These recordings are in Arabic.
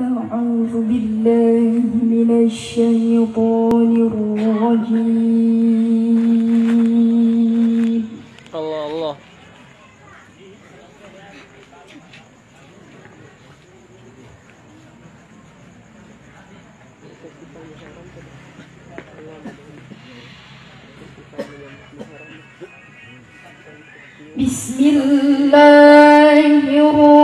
أعوذ بالله من الشيطان الرجيم. الله الله. بسم الله الرحمن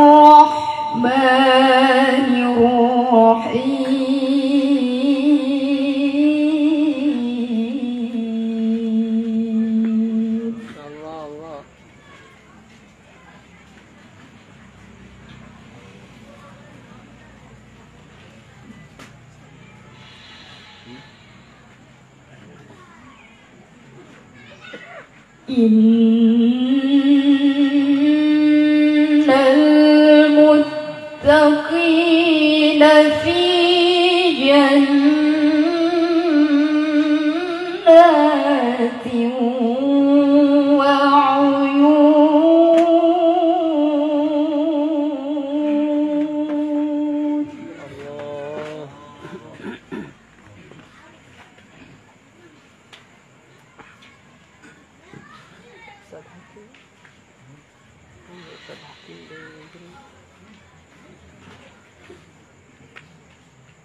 in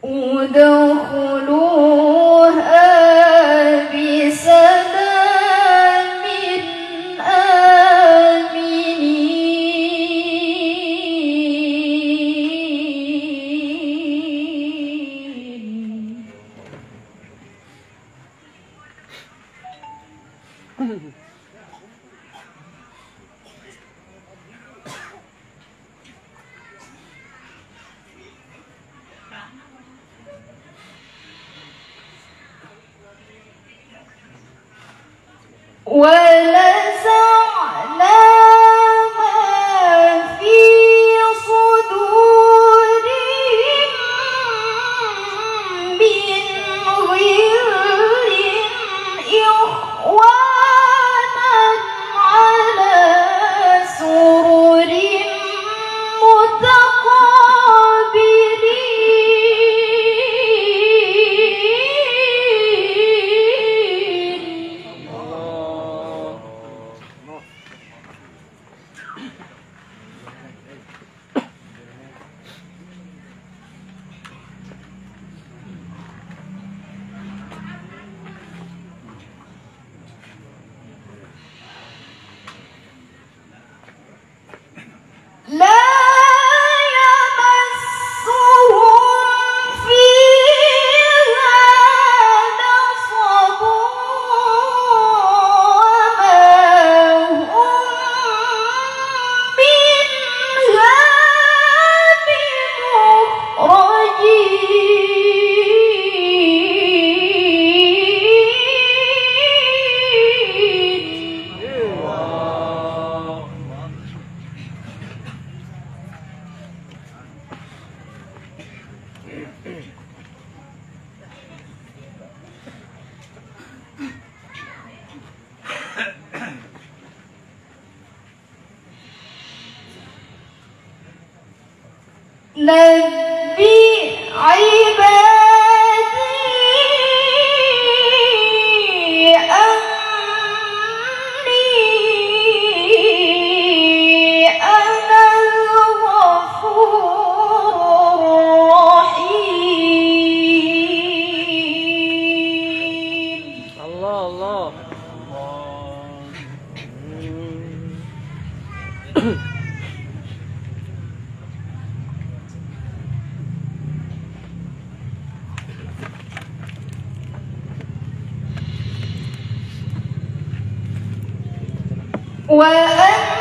ادخلوا What? نبي عيبا وأن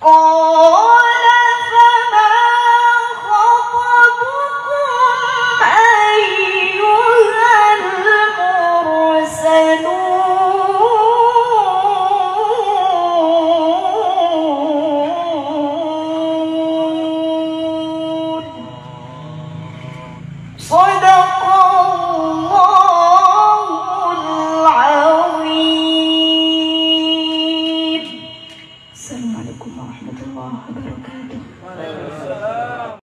哦。